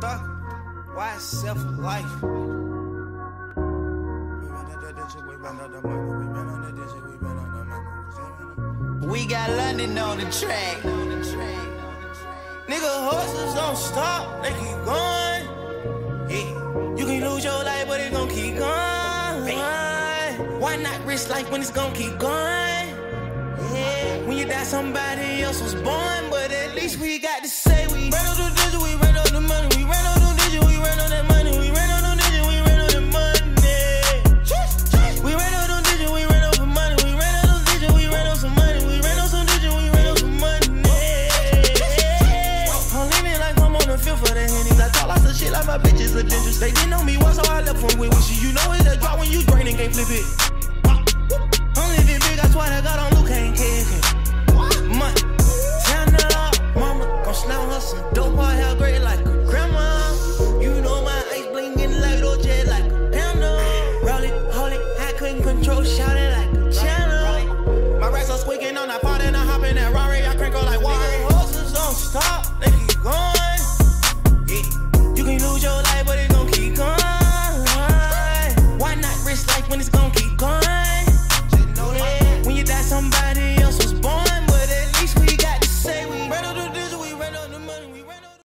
Why self life? We got London on the track. Nigga, horses don't stop, they keep going. Yeah. You can lose your life, but it gon' keep going. Why not risk life when it's gon' keep going? Yeah. When you die, somebody else was born, but at shit like my bitches are dangerous. They didn't know me once, so I left from with wishes. You know it's a drop when you drain and can't flip it. I'm living big, I swear to God, I'm Luke, ain't kicking. Money, turn it up, mama, gon' slam her some dope, her hair great like a grandma. You know my ice blingin' like OJ like a panda. Roll it, it, I couldn't control, shout it